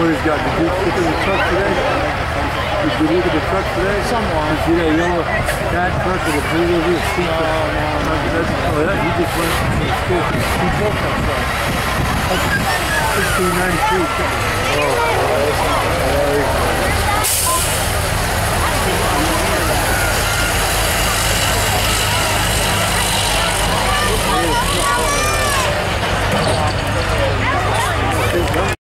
What he's got? Did you look at the truck today? Did you look at the truck today? Someone. Did You see that yellow bad truck with the blue over the seat? No, no, no. Oh, that. he just went school. He broke that truck. 1693.